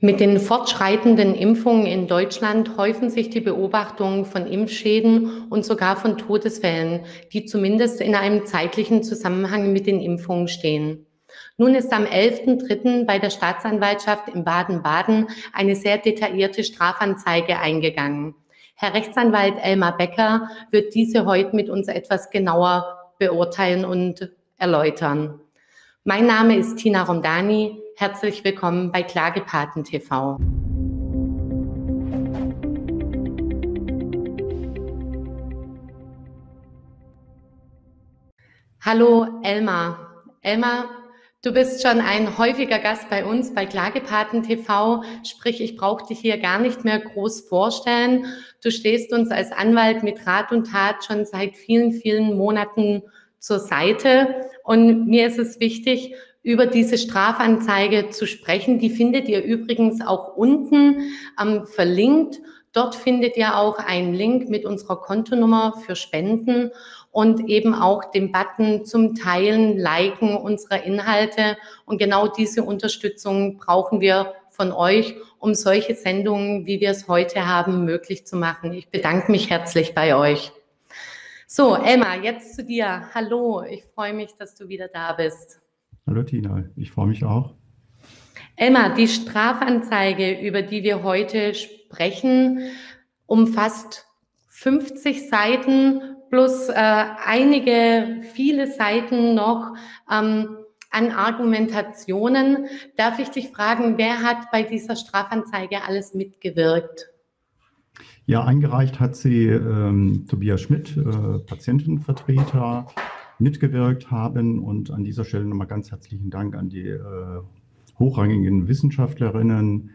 Mit den fortschreitenden Impfungen in Deutschland häufen sich die Beobachtungen von Impfschäden und sogar von Todesfällen, die zumindest in einem zeitlichen Zusammenhang mit den Impfungen stehen. Nun ist am 11.3. bei der Staatsanwaltschaft in Baden-Baden eine sehr detaillierte Strafanzeige eingegangen. Herr Rechtsanwalt Elmar Becker wird diese heute mit uns etwas genauer beurteilen und erläutern. Mein Name ist Tina Rondani. Herzlich willkommen bei Klagepaten TV. Hallo Elmar. Elmar, du bist schon ein häufiger Gast bei uns bei Klagepaten TV, sprich ich brauche dich hier gar nicht mehr groß vorstellen. Du stehst uns als Anwalt mit Rat und Tat schon seit vielen, vielen Monaten zur Seite. Und mir ist es wichtig, über diese Strafanzeige zu sprechen. Die findet ihr übrigens auch unten ähm, verlinkt. Dort findet ihr auch einen Link mit unserer Kontonummer für Spenden und eben auch den Button zum Teilen, Liken unserer Inhalte. Und genau diese Unterstützung brauchen wir von euch, um solche Sendungen, wie wir es heute haben, möglich zu machen. Ich bedanke mich herzlich bei euch. So, Elmar, jetzt zu dir. Hallo, ich freue mich, dass du wieder da bist. Hallo Tina, ich freue mich auch. Elmar, die Strafanzeige, über die wir heute sprechen, umfasst 50 Seiten plus äh, einige, viele Seiten noch ähm, an Argumentationen. Darf ich dich fragen, wer hat bei dieser Strafanzeige alles mitgewirkt? Ja, eingereicht hat sie ähm, Tobias Schmidt, äh, Patientenvertreter, mitgewirkt haben. Und an dieser Stelle nochmal ganz herzlichen Dank an die äh, hochrangigen Wissenschaftlerinnen,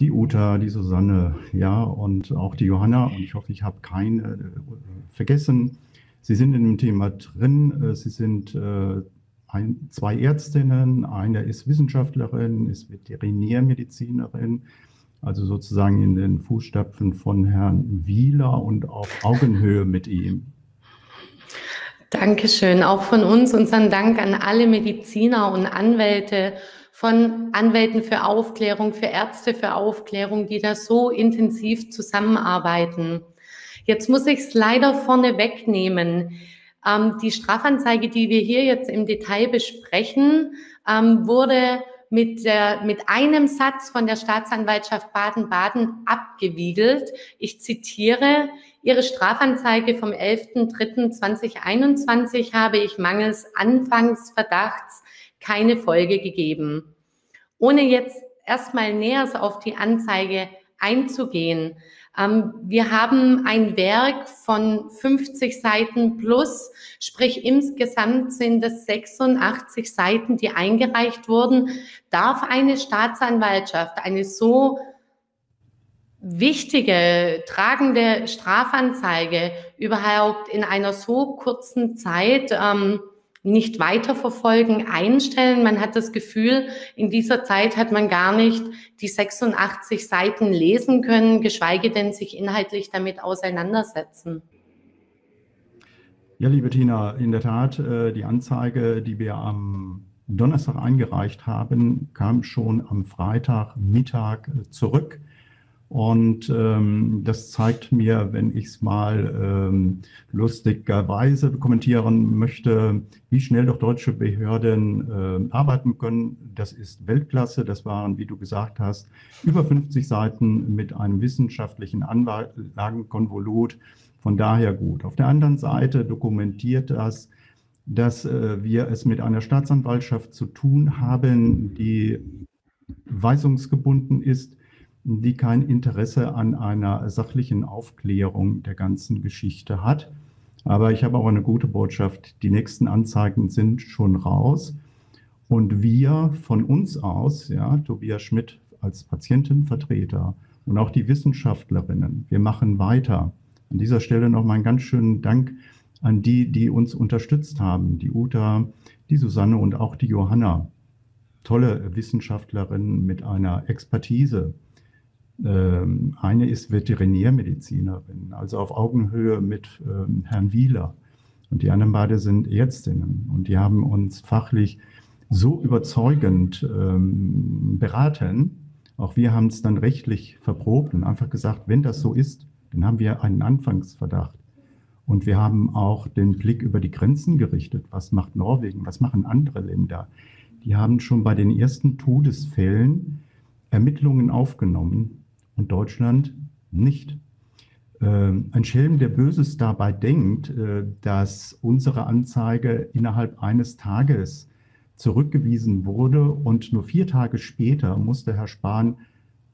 die Uta, die Susanne, ja, und auch die Johanna. Und ich hoffe, ich habe keine äh, vergessen. Sie sind in dem Thema drin. Äh, sie sind äh, ein, zwei Ärztinnen. Eine ist Wissenschaftlerin, ist Veterinärmedizinerin, also sozusagen in den Fußstapfen von Herrn Wieler und auf Augenhöhe mit ihm. Dankeschön. Auch von uns unseren Dank an alle Mediziner und Anwälte, von Anwälten für Aufklärung, für Ärzte für Aufklärung, die da so intensiv zusammenarbeiten. Jetzt muss ich es leider vorne wegnehmen. Ähm, die Strafanzeige, die wir hier jetzt im Detail besprechen, ähm, wurde mit, der, mit einem Satz von der Staatsanwaltschaft Baden-Baden abgewiegelt. Ich zitiere, Ihre Strafanzeige vom 11.03.2021 habe ich mangels Anfangsverdachts keine Folge gegeben. Ohne jetzt erstmal näher auf die Anzeige einzugehen, wir haben ein Werk von 50 Seiten plus, sprich insgesamt sind es 86 Seiten, die eingereicht wurden. Darf eine Staatsanwaltschaft eine so wichtige, tragende Strafanzeige überhaupt in einer so kurzen Zeit ähm, nicht weiterverfolgen, einstellen. Man hat das Gefühl, in dieser Zeit hat man gar nicht die 86 Seiten lesen können, geschweige denn sich inhaltlich damit auseinandersetzen. Ja, liebe Tina, in der Tat, äh, die Anzeige, die wir am Donnerstag eingereicht haben, kam schon am Freitagmittag zurück. Und ähm, das zeigt mir, wenn ich es mal ähm, lustigerweise kommentieren möchte, wie schnell doch deutsche Behörden äh, arbeiten können. Das ist Weltklasse. Das waren, wie du gesagt hast, über 50 Seiten mit einem wissenschaftlichen Anlagenkonvolut. Von daher gut. Auf der anderen Seite dokumentiert das, dass äh, wir es mit einer Staatsanwaltschaft zu tun haben, die weisungsgebunden ist die kein Interesse an einer sachlichen Aufklärung der ganzen Geschichte hat. Aber ich habe auch eine gute Botschaft. Die nächsten Anzeigen sind schon raus. Und wir von uns aus, ja, Tobias Schmidt als Patientenvertreter und auch die Wissenschaftlerinnen, wir machen weiter. An dieser Stelle nochmal einen ganz schönen Dank an die, die uns unterstützt haben. Die Uta, die Susanne und auch die Johanna. Tolle Wissenschaftlerinnen mit einer Expertise. Ähm, eine ist Veterinärmedizinerin, also auf Augenhöhe mit ähm, Herrn Wieler. Und die anderen beide sind Ärztinnen. Und die haben uns fachlich so überzeugend ähm, beraten. Auch wir haben es dann rechtlich verprobt und einfach gesagt, wenn das so ist, dann haben wir einen Anfangsverdacht. Und wir haben auch den Blick über die Grenzen gerichtet. Was macht Norwegen? Was machen andere Länder? Die haben schon bei den ersten Todesfällen Ermittlungen aufgenommen und Deutschland nicht. Ähm, ein Schelm, der Böses dabei denkt, äh, dass unsere Anzeige innerhalb eines Tages zurückgewiesen wurde und nur vier Tage später musste Herr Spahn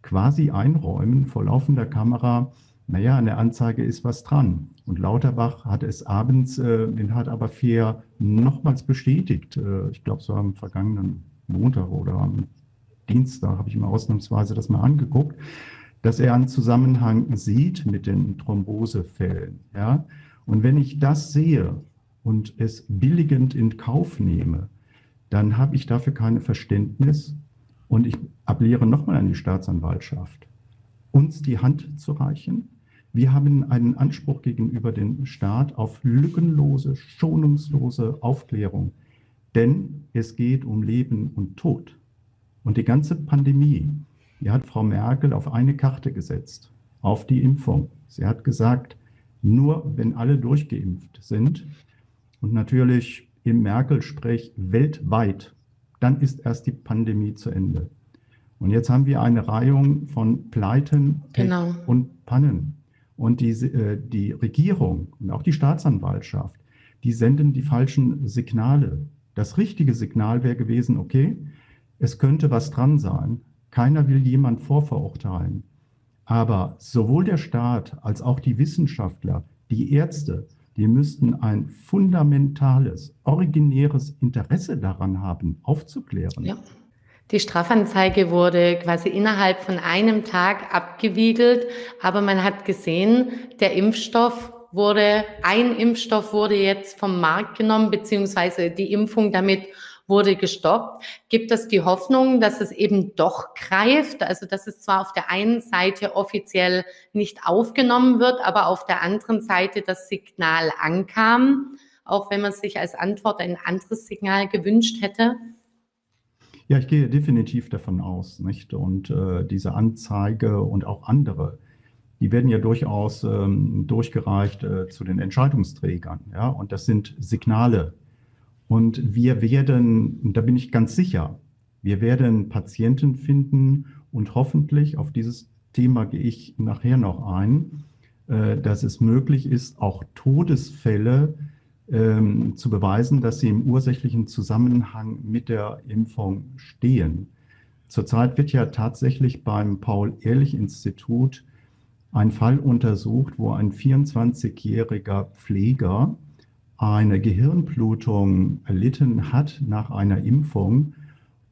quasi einräumen vor laufender Kamera, naja, an der Anzeige ist was dran. Und Lauterbach hat es abends äh, in Hart aber fair nochmals bestätigt. Äh, ich glaube, so am vergangenen Montag oder am Dienstag habe ich mir ausnahmsweise das mal angeguckt, dass er einen Zusammenhang sieht mit den Thrombosefällen. Ja? Und wenn ich das sehe und es billigend in Kauf nehme, dann habe ich dafür kein Verständnis und ich appelliere nochmal an die Staatsanwaltschaft, uns die Hand zu reichen. Wir haben einen Anspruch gegenüber dem Staat auf lückenlose, schonungslose Aufklärung, denn es geht um Leben und Tod. Und die ganze Pandemie, die hat Frau Merkel auf eine Karte gesetzt, auf die Impfung. Sie hat gesagt, nur wenn alle durchgeimpft sind und natürlich im Merkel-Sprech weltweit, dann ist erst die Pandemie zu Ende. Und jetzt haben wir eine Reihung von Pleiten genau. und Pannen. Und die, äh, die Regierung und auch die Staatsanwaltschaft, die senden die falschen Signale. Das richtige Signal wäre gewesen, okay, es könnte was dran sein. Keiner will jemand vorverurteilen. Aber sowohl der Staat als auch die Wissenschaftler, die Ärzte, die müssten ein fundamentales, originäres Interesse daran haben, aufzuklären. Ja. Die Strafanzeige wurde quasi innerhalb von einem Tag abgewiegelt, aber man hat gesehen, der Impfstoff wurde, ein Impfstoff wurde jetzt vom Markt genommen, beziehungsweise die Impfung damit wurde gestoppt. Gibt es die Hoffnung, dass es eben doch greift? Also, dass es zwar auf der einen Seite offiziell nicht aufgenommen wird, aber auf der anderen Seite das Signal ankam, auch wenn man sich als Antwort ein anderes Signal gewünscht hätte? Ja, ich gehe definitiv davon aus, nicht? Und äh, diese Anzeige und auch andere, die werden ja durchaus ähm, durchgereicht äh, zu den Entscheidungsträgern, ja. Und das sind Signale, und wir werden, da bin ich ganz sicher, wir werden Patienten finden und hoffentlich, auf dieses Thema gehe ich nachher noch ein, äh, dass es möglich ist, auch Todesfälle ähm, zu beweisen, dass sie im ursächlichen Zusammenhang mit der Impfung stehen. Zurzeit wird ja tatsächlich beim Paul-Ehrlich-Institut ein Fall untersucht, wo ein 24-jähriger Pfleger eine Gehirnblutung erlitten hat nach einer Impfung.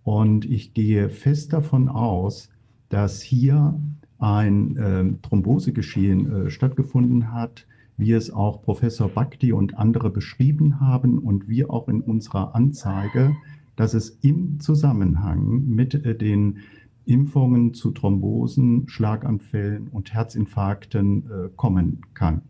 Und ich gehe fest davon aus, dass hier ein äh, Thrombosegeschehen äh, stattgefunden hat, wie es auch Professor Bhakti und andere beschrieben haben und wir auch in unserer Anzeige, dass es im Zusammenhang mit äh, den Impfungen zu Thrombosen, Schlaganfällen und Herzinfarkten äh, kommen kann.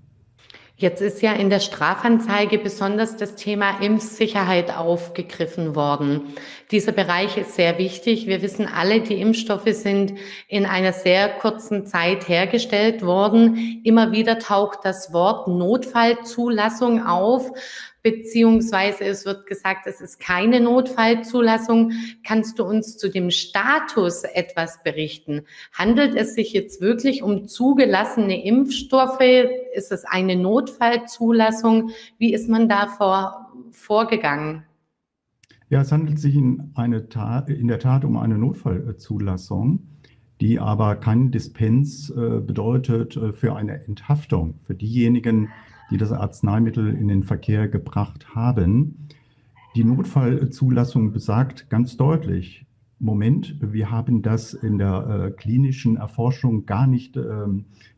Jetzt ist ja in der Strafanzeige besonders das Thema Impfsicherheit aufgegriffen worden. Dieser Bereich ist sehr wichtig. Wir wissen alle, die Impfstoffe sind in einer sehr kurzen Zeit hergestellt worden. Immer wieder taucht das Wort Notfallzulassung auf beziehungsweise es wird gesagt, es ist keine Notfallzulassung. Kannst du uns zu dem Status etwas berichten? Handelt es sich jetzt wirklich um zugelassene Impfstoffe? Ist es eine Notfallzulassung? Wie ist man da vor, vorgegangen? Ja, es handelt sich in, Tat, in der Tat um eine Notfallzulassung, die aber keinen Dispens äh, bedeutet äh, für eine Enthaftung für diejenigen, die das Arzneimittel in den Verkehr gebracht haben. Die Notfallzulassung besagt ganz deutlich, Moment, wir haben das in der äh, klinischen Erforschung gar nicht äh,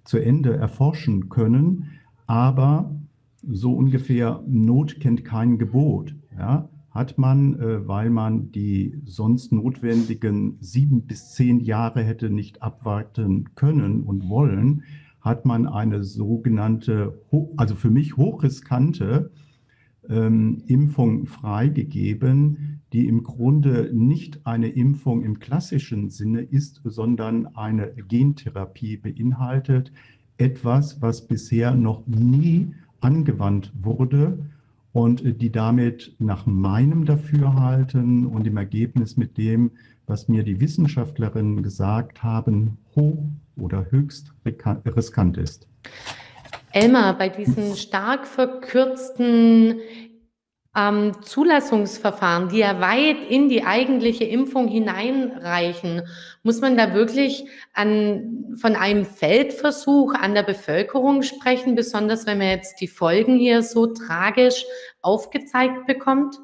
zu Ende erforschen können, aber so ungefähr Not kennt kein Gebot. Ja? Hat man, äh, weil man die sonst notwendigen sieben bis zehn Jahre hätte nicht abwarten können und wollen, hat man eine sogenannte, also für mich hochriskante ähm, Impfung freigegeben, die im Grunde nicht eine Impfung im klassischen Sinne ist, sondern eine Gentherapie beinhaltet. Etwas, was bisher noch nie angewandt wurde und die damit nach meinem Dafürhalten und im Ergebnis mit dem, was mir die Wissenschaftlerinnen gesagt haben, hoch oder höchst riskant ist. Elmar, bei diesen stark verkürzten ähm, Zulassungsverfahren, die ja weit in die eigentliche Impfung hineinreichen, muss man da wirklich an, von einem Feldversuch an der Bevölkerung sprechen, besonders wenn man jetzt die Folgen hier so tragisch aufgezeigt bekommt?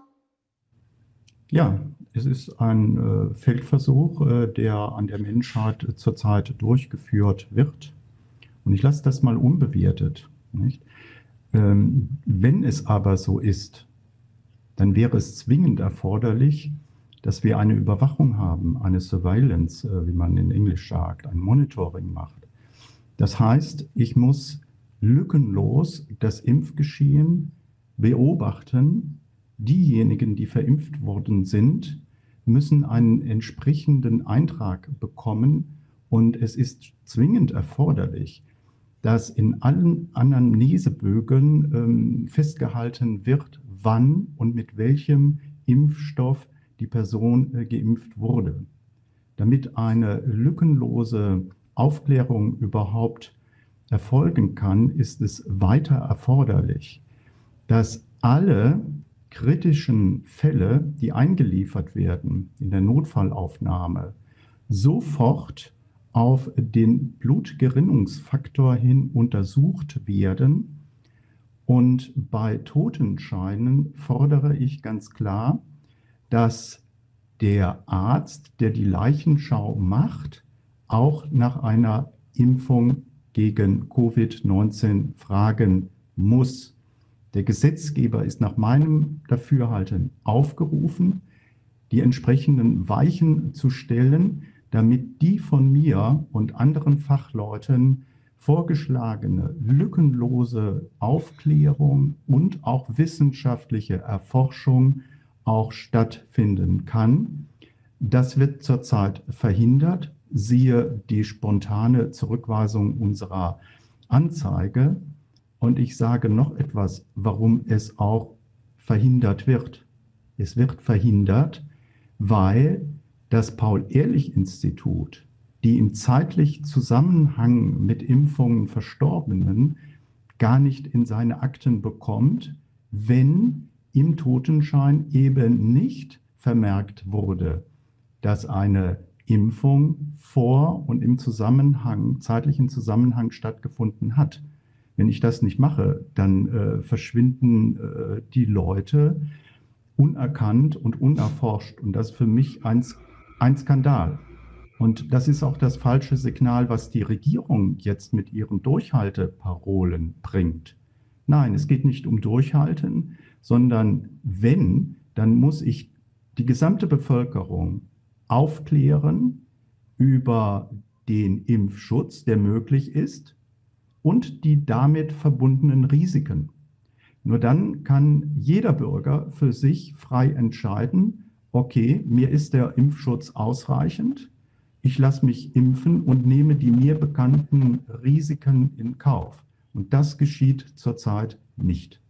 Ja, es ist ein äh, Feldversuch, äh, der an der Menschheit zurzeit durchgeführt wird. Und ich lasse das mal unbewertet. Ähm, wenn es aber so ist, dann wäre es zwingend erforderlich, dass wir eine Überwachung haben, eine Surveillance, äh, wie man in Englisch sagt, ein Monitoring macht. Das heißt, ich muss lückenlos das Impfgeschehen beobachten. Diejenigen, die verimpft worden sind, müssen einen entsprechenden Eintrag bekommen und es ist zwingend erforderlich, dass in allen Anamnesebögen ähm, festgehalten wird, wann und mit welchem Impfstoff die Person äh, geimpft wurde. Damit eine lückenlose Aufklärung überhaupt erfolgen kann, ist es weiter erforderlich, dass alle kritischen Fälle, die eingeliefert werden in der Notfallaufnahme, sofort auf den Blutgerinnungsfaktor hin untersucht werden und bei Totenscheinen fordere ich ganz klar, dass der Arzt, der die Leichenschau macht, auch nach einer Impfung gegen Covid-19 fragen muss. Der Gesetzgeber ist nach meinem Dafürhalten aufgerufen, die entsprechenden Weichen zu stellen, damit die von mir und anderen Fachleuten vorgeschlagene lückenlose Aufklärung und auch wissenschaftliche Erforschung auch stattfinden kann. Das wird zurzeit verhindert. Siehe die spontane Zurückweisung unserer Anzeige. Und ich sage noch etwas, warum es auch verhindert wird. Es wird verhindert, weil das Paul-Ehrlich-Institut die im zeitlichen Zusammenhang mit Impfungen Verstorbenen gar nicht in seine Akten bekommt, wenn im Totenschein eben nicht vermerkt wurde, dass eine Impfung vor und im Zusammenhang, zeitlichen Zusammenhang stattgefunden hat. Wenn ich das nicht mache, dann äh, verschwinden äh, die Leute unerkannt und unerforscht. Und das ist für mich ein, ein Skandal. Und das ist auch das falsche Signal, was die Regierung jetzt mit ihren Durchhalteparolen bringt. Nein, es geht nicht um Durchhalten, sondern wenn, dann muss ich die gesamte Bevölkerung aufklären über den Impfschutz, der möglich ist und die damit verbundenen Risiken. Nur dann kann jeder Bürger für sich frei entscheiden, okay, mir ist der Impfschutz ausreichend, ich lasse mich impfen und nehme die mir bekannten Risiken in Kauf. Und das geschieht zurzeit nicht.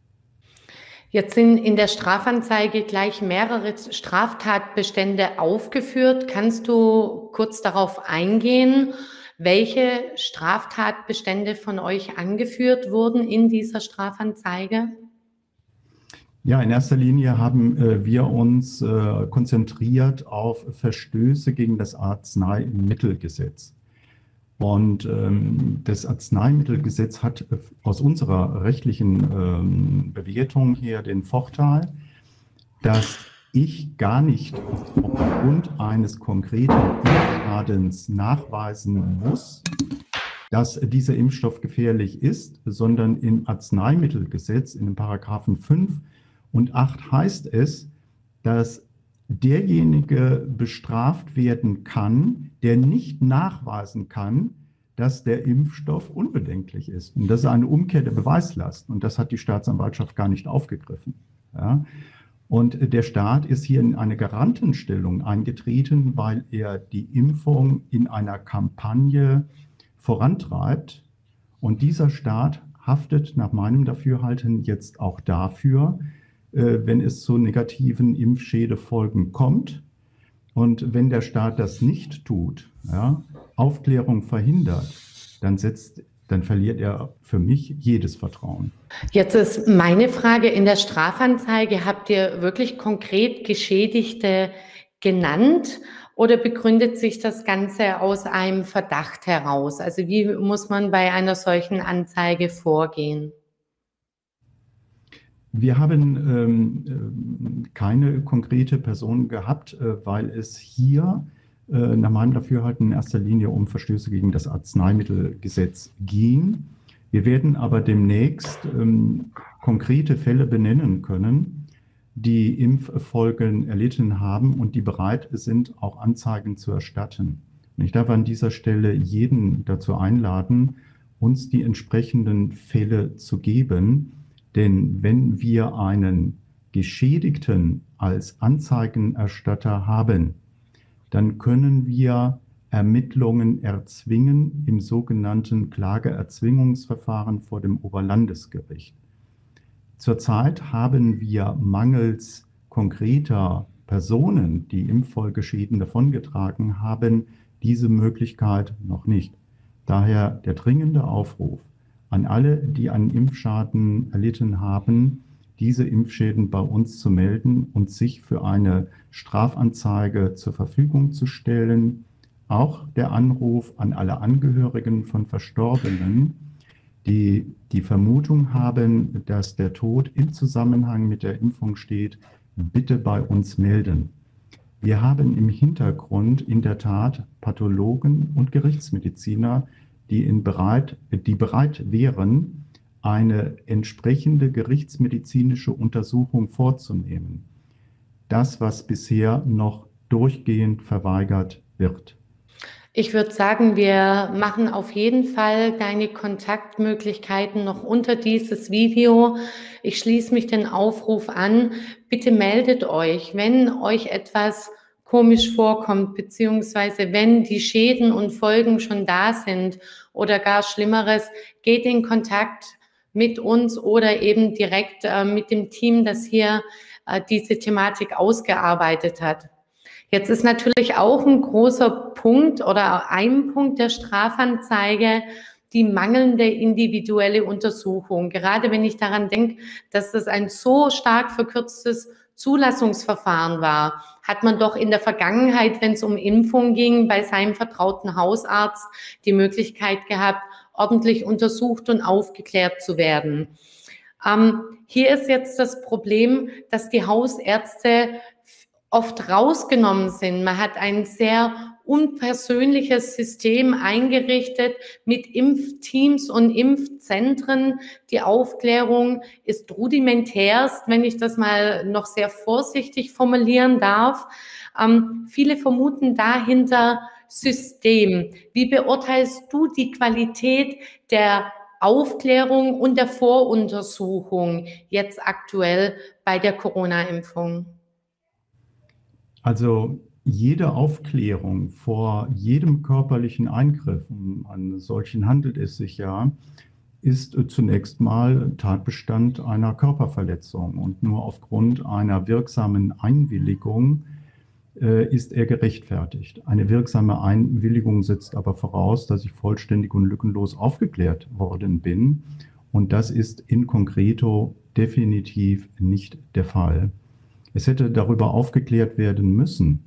Jetzt sind in der Strafanzeige gleich mehrere Straftatbestände aufgeführt. Kannst du kurz darauf eingehen, welche Straftatbestände von euch angeführt wurden in dieser Strafanzeige? Ja, in erster Linie haben äh, wir uns äh, konzentriert auf Verstöße gegen das Arzneimittelgesetz. Und ähm, das Arzneimittelgesetz hat äh, aus unserer rechtlichen ähm, Bewertung her den Vorteil, dass ich gar nicht aufgrund eines konkreten Impfschadens nachweisen muss, dass dieser Impfstoff gefährlich ist, sondern im Arzneimittelgesetz in den Paragraphen 5 und 8 heißt es, dass derjenige bestraft werden kann, der nicht nachweisen kann, dass der Impfstoff unbedenklich ist. Und das ist eine Umkehr der Beweislast. Und das hat die Staatsanwaltschaft gar nicht aufgegriffen. Ja? Und der Staat ist hier in eine Garantenstellung eingetreten, weil er die Impfung in einer Kampagne vorantreibt. Und dieser Staat haftet nach meinem Dafürhalten jetzt auch dafür, äh, wenn es zu negativen Impfschädefolgen kommt. Und wenn der Staat das nicht tut, ja, Aufklärung verhindert, dann setzt dann verliert er für mich jedes Vertrauen. Jetzt ist meine Frage, in der Strafanzeige habt ihr wirklich konkret Geschädigte genannt oder begründet sich das Ganze aus einem Verdacht heraus? Also wie muss man bei einer solchen Anzeige vorgehen? Wir haben ähm, äh, keine konkrete Person gehabt, äh, weil es hier nach meinem Dafürhalten in erster Linie um Verstöße gegen das Arzneimittelgesetz ging. Wir werden aber demnächst ähm, konkrete Fälle benennen können, die Impffolgen erlitten haben und die bereit sind, auch Anzeigen zu erstatten. Und ich darf an dieser Stelle jeden dazu einladen, uns die entsprechenden Fälle zu geben. Denn wenn wir einen Geschädigten als Anzeigenerstatter haben, dann können wir Ermittlungen erzwingen im sogenannten Klageerzwingungsverfahren vor dem Oberlandesgericht. Zurzeit haben wir mangels konkreter Personen, die Impffolgeschäden davongetragen haben, diese Möglichkeit noch nicht. Daher der dringende Aufruf an alle, die einen Impfschaden erlitten haben, diese Impfschäden bei uns zu melden und sich für eine Strafanzeige zur Verfügung zu stellen. Auch der Anruf an alle Angehörigen von Verstorbenen, die die Vermutung haben, dass der Tod im Zusammenhang mit der Impfung steht, bitte bei uns melden. Wir haben im Hintergrund in der Tat Pathologen und Gerichtsmediziner, die, in bereit, die bereit wären, eine entsprechende gerichtsmedizinische Untersuchung vorzunehmen. Das, was bisher noch durchgehend verweigert wird. Ich würde sagen, wir machen auf jeden Fall deine Kontaktmöglichkeiten noch unter dieses Video. Ich schließe mich den Aufruf an. Bitte meldet euch, wenn euch etwas komisch vorkommt, beziehungsweise wenn die Schäden und Folgen schon da sind oder gar Schlimmeres, geht in Kontakt mit uns oder eben direkt äh, mit dem Team, das hier äh, diese Thematik ausgearbeitet hat. Jetzt ist natürlich auch ein großer Punkt oder ein Punkt der Strafanzeige die mangelnde individuelle Untersuchung. Gerade wenn ich daran denke, dass das ein so stark verkürztes Zulassungsverfahren war, hat man doch in der Vergangenheit, wenn es um Impfung ging, bei seinem vertrauten Hausarzt die Möglichkeit gehabt, ordentlich untersucht und aufgeklärt zu werden. Ähm, hier ist jetzt das Problem, dass die Hausärzte oft rausgenommen sind. Man hat ein sehr unpersönliches System eingerichtet mit Impfteams und Impfzentren. Die Aufklärung ist rudimentärst, wenn ich das mal noch sehr vorsichtig formulieren darf. Ähm, viele vermuten dahinter System. Wie beurteilst du die Qualität der Aufklärung und der Voruntersuchung jetzt aktuell bei der Corona-Impfung? Also jede Aufklärung vor jedem körperlichen Eingriff, an solchen handelt es sich ja, ist zunächst mal Tatbestand einer Körperverletzung und nur aufgrund einer wirksamen Einwilligung ist er gerechtfertigt. Eine wirksame Einwilligung setzt aber voraus, dass ich vollständig und lückenlos aufgeklärt worden bin. Und das ist in concreto definitiv nicht der Fall. Es hätte darüber aufgeklärt werden müssen,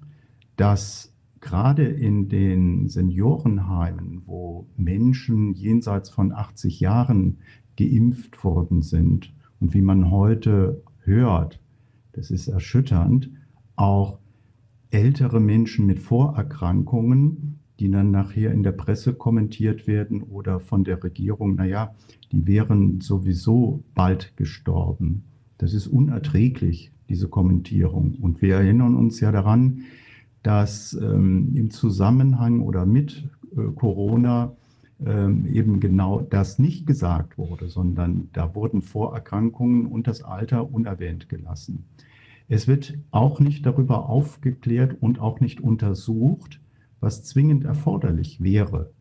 dass gerade in den Seniorenheimen, wo Menschen jenseits von 80 Jahren geimpft worden sind und wie man heute hört, das ist erschütternd, auch ältere Menschen mit Vorerkrankungen, die dann nachher in der Presse kommentiert werden oder von der Regierung, naja, die wären sowieso bald gestorben. Das ist unerträglich, diese Kommentierung. Und wir erinnern uns ja daran, dass ähm, im Zusammenhang oder mit äh, Corona ähm, eben genau das nicht gesagt wurde, sondern da wurden Vorerkrankungen und das Alter unerwähnt gelassen. Es wird auch nicht darüber aufgeklärt und auch nicht untersucht, was zwingend erforderlich wäre,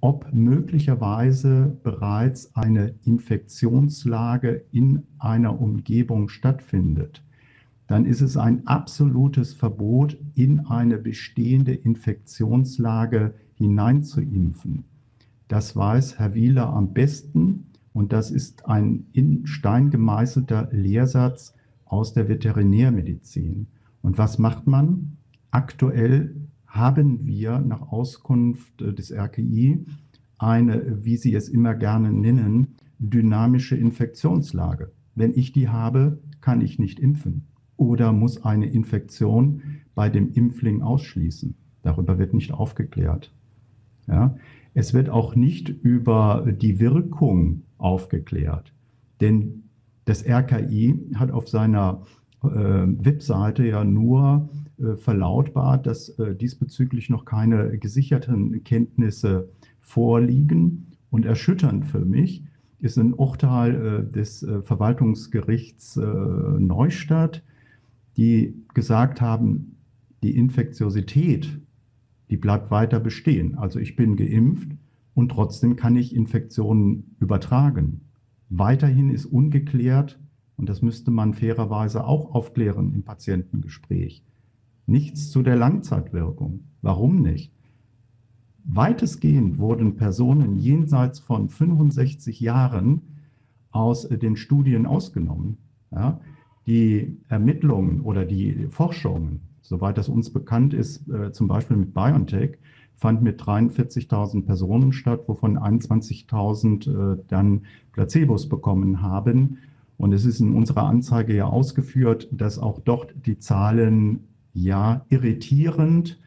ob möglicherweise bereits eine Infektionslage in einer Umgebung stattfindet. Dann ist es ein absolutes Verbot, in eine bestehende Infektionslage hineinzuimpfen. Das weiß Herr Wieler am besten und das ist ein in Stein gemeißelter Lehrsatz aus der Veterinärmedizin. Und was macht man? Aktuell haben wir nach Auskunft äh, des RKI eine, wie Sie es immer gerne nennen, dynamische Infektionslage. Wenn ich die habe, kann ich nicht impfen oder muss eine Infektion bei dem Impfling ausschließen. Darüber wird nicht aufgeklärt. Ja? Es wird auch nicht über die Wirkung aufgeklärt, denn das RKI hat auf seiner äh, Webseite ja nur äh, verlautbart, dass äh, diesbezüglich noch keine gesicherten Kenntnisse vorliegen. Und erschütternd für mich ist ein Urteil äh, des äh, Verwaltungsgerichts äh, Neustadt, die gesagt haben, die Infektiosität, die bleibt weiter bestehen. Also ich bin geimpft und trotzdem kann ich Infektionen übertragen. Weiterhin ist ungeklärt, und das müsste man fairerweise auch aufklären im Patientengespräch, nichts zu der Langzeitwirkung. Warum nicht? Weitestgehend wurden Personen jenseits von 65 Jahren aus den Studien ausgenommen. Ja, die Ermittlungen oder die Forschung, soweit das uns bekannt ist, äh, zum Beispiel mit BioNTech, fand mit 43.000 Personen statt, wovon 21.000 äh, dann Placebos bekommen haben. Und es ist in unserer Anzeige ja ausgeführt, dass auch dort die Zahlen ja irritierend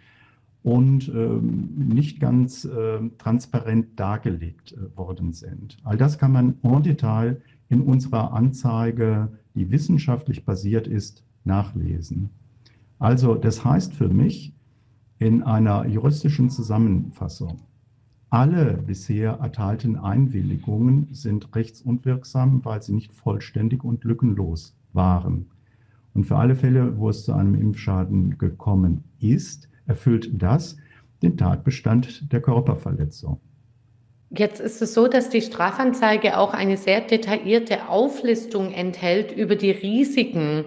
und ähm, nicht ganz äh, transparent dargelegt äh, worden sind. All das kann man en Detail in unserer Anzeige, die wissenschaftlich basiert ist, nachlesen. Also das heißt für mich, in einer juristischen Zusammenfassung. Alle bisher erteilten Einwilligungen sind rechtsunwirksam, weil sie nicht vollständig und lückenlos waren. Und für alle Fälle, wo es zu einem Impfschaden gekommen ist, erfüllt das den Tatbestand der Körperverletzung. Jetzt ist es so, dass die Strafanzeige auch eine sehr detaillierte Auflistung enthält über die Risiken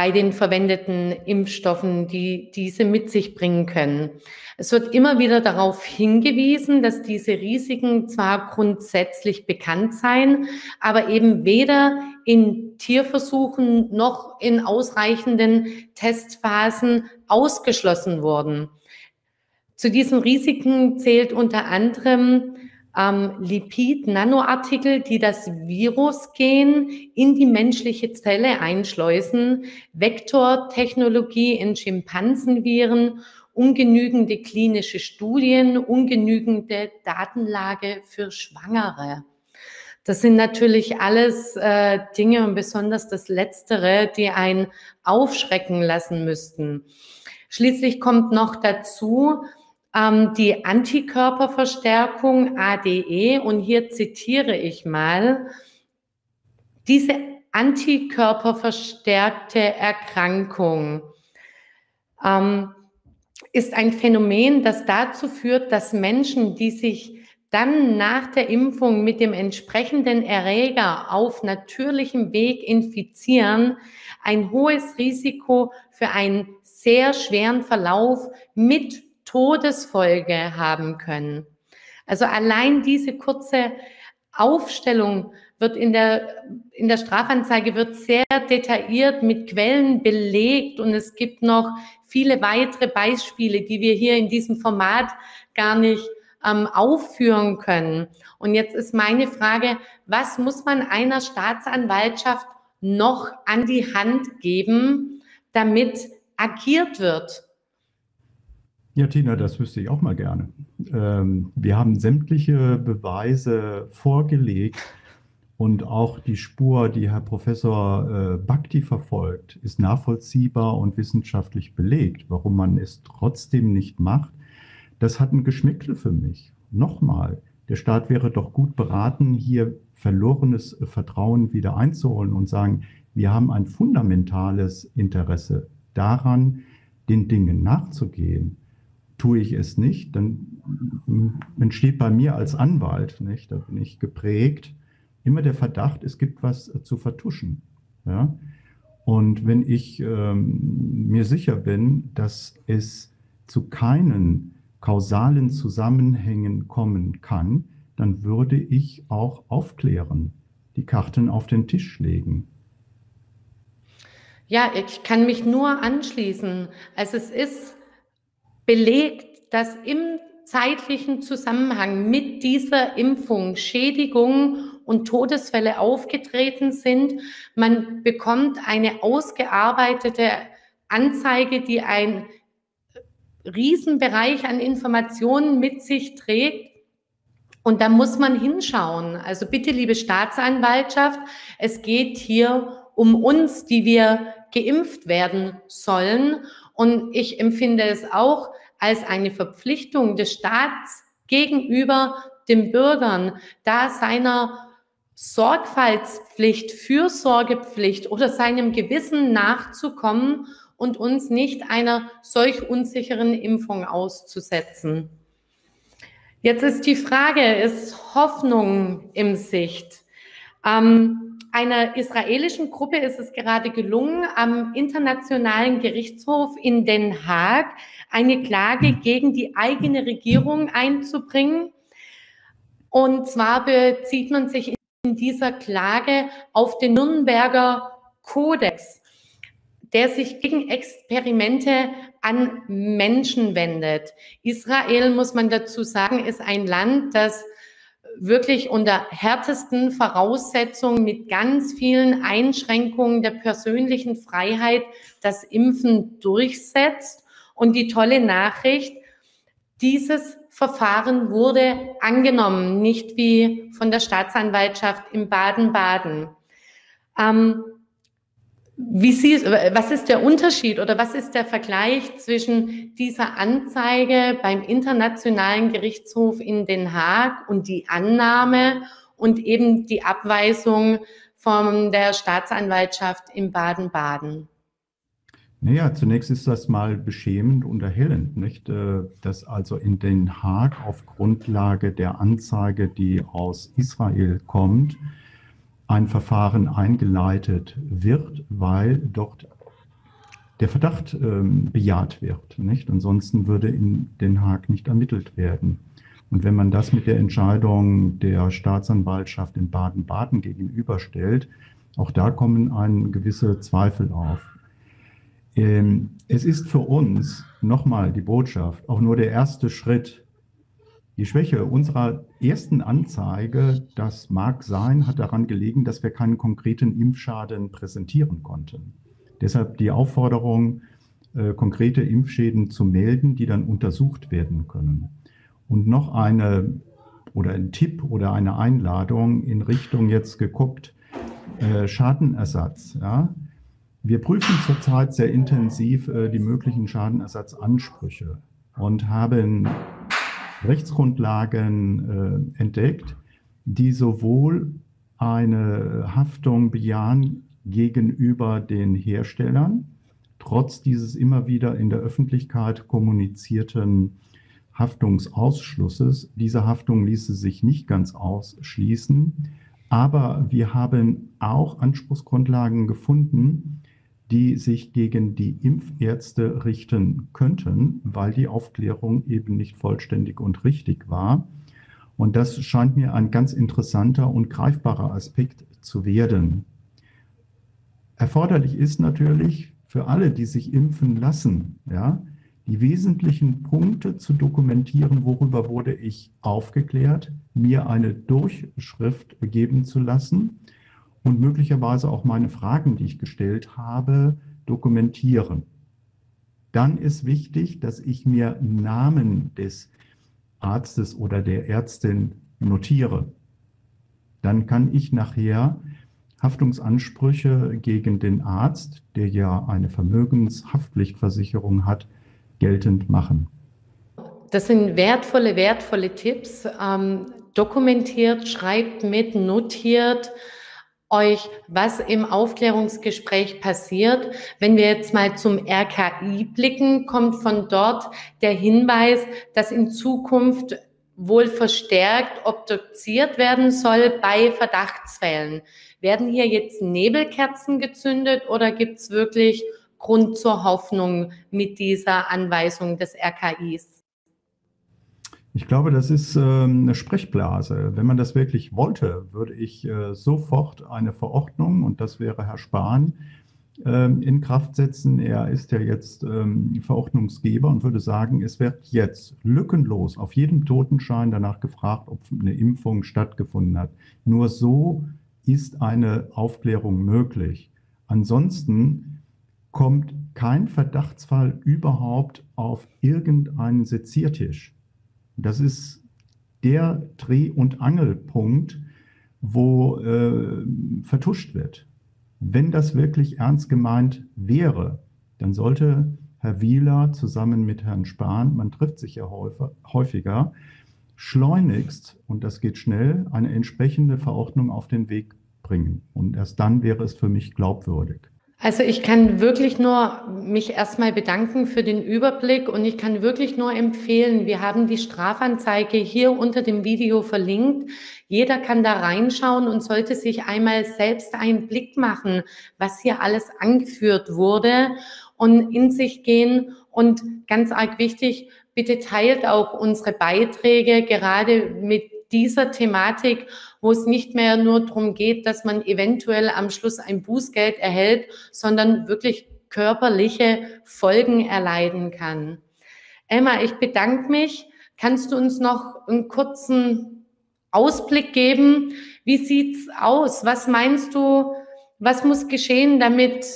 bei den verwendeten Impfstoffen, die diese mit sich bringen können. Es wird immer wieder darauf hingewiesen, dass diese Risiken zwar grundsätzlich bekannt seien, aber eben weder in Tierversuchen noch in ausreichenden Testphasen ausgeschlossen wurden. Zu diesen Risiken zählt unter anderem ähm, Lipid-Nanoartikel, die das Virusgen in die menschliche Zelle einschleusen, Vektortechnologie in Schimpansenviren, ungenügende klinische Studien, ungenügende Datenlage für Schwangere. Das sind natürlich alles äh, Dinge und besonders das Letztere, die einen aufschrecken lassen müssten. Schließlich kommt noch dazu, ähm, die Antikörperverstärkung ADE. Und hier zitiere ich mal, diese antikörperverstärkte Erkrankung ähm, ist ein Phänomen, das dazu führt, dass Menschen, die sich dann nach der Impfung mit dem entsprechenden Erreger auf natürlichem Weg infizieren, ein hohes Risiko für einen sehr schweren Verlauf mit Todesfolge haben können. Also allein diese kurze Aufstellung wird in der, in der Strafanzeige wird sehr detailliert mit Quellen belegt und es gibt noch viele weitere Beispiele, die wir hier in diesem Format gar nicht ähm, aufführen können. Und jetzt ist meine Frage, was muss man einer Staatsanwaltschaft noch an die Hand geben, damit agiert wird? Ja, Tina, das wüsste ich auch mal gerne. Ähm, wir haben sämtliche Beweise vorgelegt und auch die Spur, die Herr Professor äh, Bhakti verfolgt, ist nachvollziehbar und wissenschaftlich belegt. Warum man es trotzdem nicht macht, das hat ein Geschmäckle für mich. Nochmal, der Staat wäre doch gut beraten, hier verlorenes Vertrauen wieder einzuholen und sagen, Wir haben ein fundamentales Interesse daran, den Dingen nachzugehen. Tue ich es nicht, dann entsteht bei mir als Anwalt, nicht, da bin ich geprägt, immer der Verdacht, es gibt was zu vertuschen. Ja? Und wenn ich ähm, mir sicher bin, dass es zu keinen kausalen Zusammenhängen kommen kann, dann würde ich auch aufklären, die Karten auf den Tisch legen. Ja, ich kann mich nur anschließen. Also es ist belegt, dass im zeitlichen Zusammenhang mit dieser Impfung Schädigungen und Todesfälle aufgetreten sind. Man bekommt eine ausgearbeitete Anzeige, die ein Riesenbereich an Informationen mit sich trägt. Und da muss man hinschauen. Also bitte, liebe Staatsanwaltschaft, es geht hier um uns, die wir geimpft werden sollen. Und ich empfinde es auch als eine Verpflichtung des Staats gegenüber den Bürgern, da seiner Sorgfaltspflicht, Fürsorgepflicht oder seinem Gewissen nachzukommen und uns nicht einer solch unsicheren Impfung auszusetzen. Jetzt ist die Frage, ist Hoffnung im Sicht? Ähm, einer israelischen Gruppe ist es gerade gelungen, am Internationalen Gerichtshof in Den Haag eine Klage gegen die eigene Regierung einzubringen. Und zwar bezieht man sich in dieser Klage auf den Nürnberger Kodex, der sich gegen Experimente an Menschen wendet. Israel, muss man dazu sagen, ist ein Land, das wirklich unter härtesten Voraussetzungen mit ganz vielen Einschränkungen der persönlichen Freiheit das Impfen durchsetzt. Und die tolle Nachricht, dieses Verfahren wurde angenommen, nicht wie von der Staatsanwaltschaft in Baden-Baden. Ähm, wie Sie, was ist der Unterschied oder was ist der Vergleich zwischen dieser Anzeige beim Internationalen Gerichtshof in Den Haag und die Annahme und eben die Abweisung von der Staatsanwaltschaft in Baden-Baden? Naja, zunächst ist das mal beschämend und erhellend, nicht? Äh, dass also in Den Haag auf Grundlage der Anzeige, die aus Israel kommt, ein Verfahren eingeleitet wird, weil dort der Verdacht ähm, bejaht wird. Nicht? Ansonsten würde in Den Haag nicht ermittelt werden. Und wenn man das mit der Entscheidung der Staatsanwaltschaft in Baden-Baden gegenüberstellt, auch da kommen ein gewisse Zweifel auf. Ähm, es ist für uns nochmal die Botschaft, auch nur der erste Schritt. Die Schwäche unserer ersten Anzeige, das mag sein, hat daran gelegen, dass wir keinen konkreten Impfschaden präsentieren konnten. Deshalb die Aufforderung, äh, konkrete Impfschäden zu melden, die dann untersucht werden können. Und noch eine oder ein Tipp oder eine Einladung in Richtung jetzt geguckt, äh, Schadenersatz. Ja? Wir prüfen zurzeit sehr intensiv äh, die möglichen Schadenersatzansprüche und haben Rechtsgrundlagen äh, entdeckt, die sowohl eine Haftung bejahen gegenüber den Herstellern, trotz dieses immer wieder in der Öffentlichkeit kommunizierten Haftungsausschlusses. Diese Haftung ließe sich nicht ganz ausschließen, aber wir haben auch Anspruchsgrundlagen gefunden, die sich gegen die Impfärzte richten könnten, weil die Aufklärung eben nicht vollständig und richtig war. Und das scheint mir ein ganz interessanter und greifbarer Aspekt zu werden. Erforderlich ist natürlich für alle, die sich impfen lassen, ja, die wesentlichen Punkte zu dokumentieren, worüber wurde ich aufgeklärt, mir eine Durchschrift geben zu lassen und möglicherweise auch meine Fragen, die ich gestellt habe, dokumentieren. Dann ist wichtig, dass ich mir Namen des Arztes oder der Ärztin notiere. Dann kann ich nachher Haftungsansprüche gegen den Arzt, der ja eine Vermögenshaftpflichtversicherung hat, geltend machen. Das sind wertvolle, wertvolle Tipps. Ähm, dokumentiert, schreibt mit, notiert euch, was im Aufklärungsgespräch passiert. Wenn wir jetzt mal zum RKI blicken, kommt von dort der Hinweis, dass in Zukunft wohl verstärkt obduziert werden soll bei Verdachtsfällen. Werden hier jetzt Nebelkerzen gezündet oder gibt es wirklich Grund zur Hoffnung mit dieser Anweisung des RKIs? Ich glaube, das ist äh, eine Sprechblase. Wenn man das wirklich wollte, würde ich äh, sofort eine Verordnung, und das wäre Herr Spahn, äh, in Kraft setzen. Er ist ja jetzt ähm, Verordnungsgeber und würde sagen, es wird jetzt lückenlos auf jedem Totenschein danach gefragt, ob eine Impfung stattgefunden hat. Nur so ist eine Aufklärung möglich. Ansonsten kommt kein Verdachtsfall überhaupt auf irgendeinen Seziertisch. Das ist der Dreh- und Angelpunkt, wo äh, vertuscht wird. Wenn das wirklich ernst gemeint wäre, dann sollte Herr Wieler zusammen mit Herrn Spahn, man trifft sich ja häufiger, schleunigst, und das geht schnell, eine entsprechende Verordnung auf den Weg bringen. Und erst dann wäre es für mich glaubwürdig. Also ich kann wirklich nur mich erstmal bedanken für den Überblick und ich kann wirklich nur empfehlen, wir haben die Strafanzeige hier unter dem Video verlinkt. Jeder kann da reinschauen und sollte sich einmal selbst einen Blick machen, was hier alles angeführt wurde und in sich gehen. Und ganz arg wichtig, bitte teilt auch unsere Beiträge gerade mit dieser Thematik, wo es nicht mehr nur darum geht, dass man eventuell am Schluss ein Bußgeld erhält, sondern wirklich körperliche Folgen erleiden kann. Emma, ich bedanke mich. Kannst du uns noch einen kurzen Ausblick geben? Wie sieht's aus? Was meinst du, was muss geschehen, damit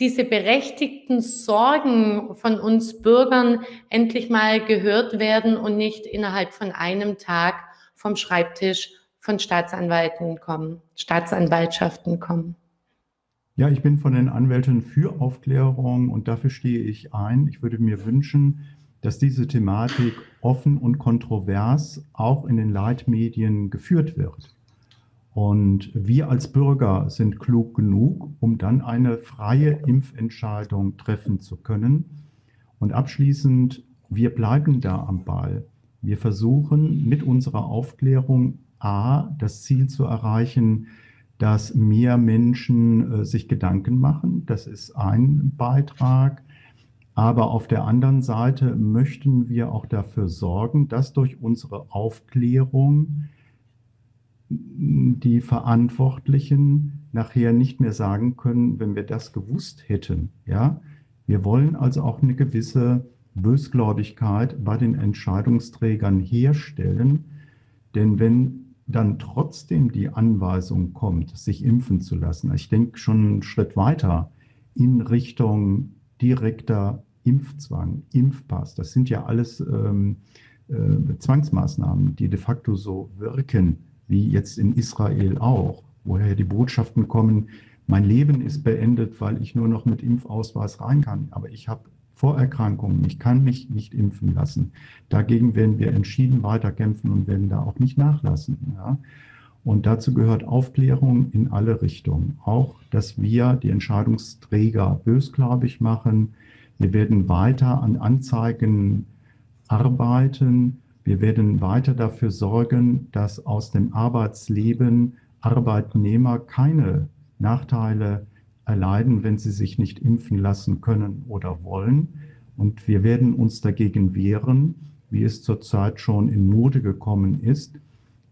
diese berechtigten Sorgen von uns Bürgern endlich mal gehört werden und nicht innerhalb von einem Tag vom Schreibtisch von Staatsanwalten kommen, Staatsanwaltschaften kommen. Ja, ich bin von den Anwälten für Aufklärung und dafür stehe ich ein. Ich würde mir wünschen, dass diese Thematik offen und kontrovers auch in den Leitmedien geführt wird. Und wir als Bürger sind klug genug, um dann eine freie Impfentscheidung treffen zu können. Und abschließend, wir bleiben da am Ball. Wir versuchen mit unserer Aufklärung A, das Ziel zu erreichen, dass mehr Menschen äh, sich Gedanken machen. Das ist ein Beitrag. Aber auf der anderen Seite möchten wir auch dafür sorgen, dass durch unsere Aufklärung die Verantwortlichen nachher nicht mehr sagen können, wenn wir das gewusst hätten. Ja, wir wollen also auch eine gewisse Bösgläubigkeit bei den Entscheidungsträgern herstellen. Denn wenn dann trotzdem die Anweisung kommt, sich impfen zu lassen, ich denke schon einen Schritt weiter in Richtung direkter Impfzwang, Impfpass, das sind ja alles ähm, äh, Zwangsmaßnahmen, die de facto so wirken, wie jetzt in Israel auch, woher die Botschaften kommen, mein Leben ist beendet, weil ich nur noch mit Impfausweis rein kann, aber ich habe Vorerkrankungen. Ich kann mich nicht impfen lassen. Dagegen werden wir entschieden weiterkämpfen und werden da auch nicht nachlassen. Ja. Und dazu gehört Aufklärung in alle Richtungen. Auch, dass wir die Entscheidungsträger bösgläubig machen. Wir werden weiter an Anzeigen arbeiten. Wir werden weiter dafür sorgen, dass aus dem Arbeitsleben Arbeitnehmer keine Nachteile erleiden, wenn sie sich nicht impfen lassen können oder wollen. Und wir werden uns dagegen wehren, wie es zurzeit schon in Mode gekommen ist,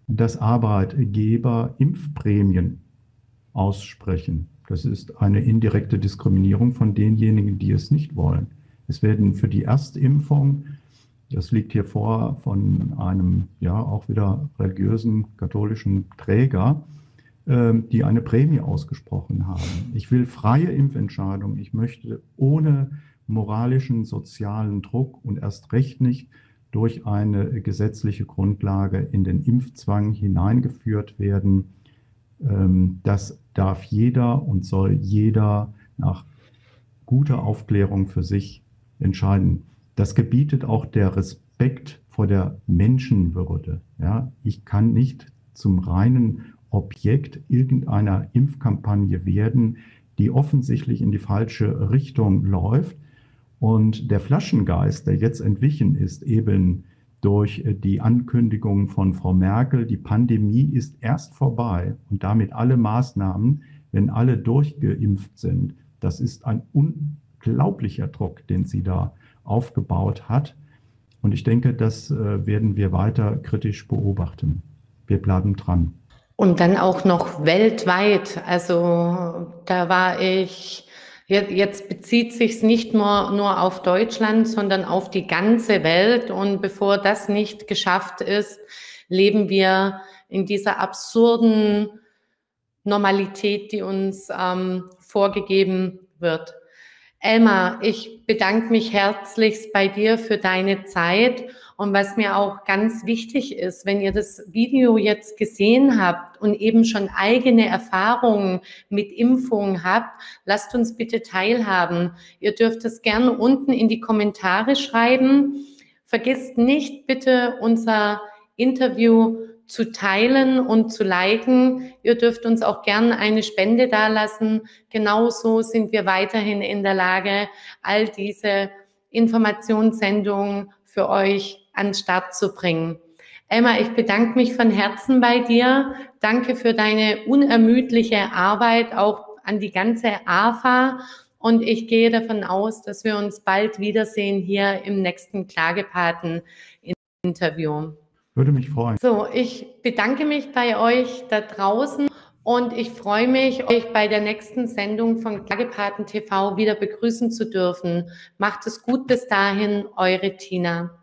dass Arbeitgeber Impfprämien aussprechen. Das ist eine indirekte Diskriminierung von denjenigen, die es nicht wollen. Es werden für die Erstimpfung, das liegt hier vor von einem ja auch wieder religiösen katholischen Träger, die eine Prämie ausgesprochen haben. Ich will freie Impfentscheidungen. Ich möchte ohne moralischen, sozialen Druck und erst recht nicht durch eine gesetzliche Grundlage in den Impfzwang hineingeführt werden. Ähm, das darf jeder und soll jeder nach guter Aufklärung für sich entscheiden. Das gebietet auch der Respekt vor der Menschenwürde. Ja, ich kann nicht zum reinen Objekt irgendeiner Impfkampagne werden, die offensichtlich in die falsche Richtung läuft. Und der Flaschengeist, der jetzt entwichen ist, eben durch die Ankündigung von Frau Merkel, die Pandemie ist erst vorbei und damit alle Maßnahmen, wenn alle durchgeimpft sind. Das ist ein unglaublicher Druck, den sie da aufgebaut hat. Und ich denke, das äh, werden wir weiter kritisch beobachten. Wir bleiben dran. Und dann auch noch weltweit. Also da war ich, jetzt bezieht sich nicht nur, nur auf Deutschland, sondern auf die ganze Welt. Und bevor das nicht geschafft ist, leben wir in dieser absurden Normalität, die uns ähm, vorgegeben wird. Elmar, ich bedanke mich herzlichst bei dir für deine Zeit. Und was mir auch ganz wichtig ist, wenn ihr das Video jetzt gesehen habt und eben schon eigene Erfahrungen mit Impfungen habt, lasst uns bitte teilhaben. Ihr dürft es gerne unten in die Kommentare schreiben. Vergisst nicht bitte unser Interview zu teilen und zu liken. Ihr dürft uns auch gerne eine Spende dalassen. Genauso sind wir weiterhin in der Lage, all diese Informationssendungen für euch an den Start zu bringen. Emma, ich bedanke mich von Herzen bei dir. Danke für deine unermüdliche Arbeit, auch an die ganze AFA. Und ich gehe davon aus, dass wir uns bald wiedersehen hier im nächsten Klagepaten-Interview. Würde mich freuen. So, ich bedanke mich bei euch da draußen und ich freue mich, euch bei der nächsten Sendung von Klagepaten TV wieder begrüßen zu dürfen. Macht es gut bis dahin, eure Tina.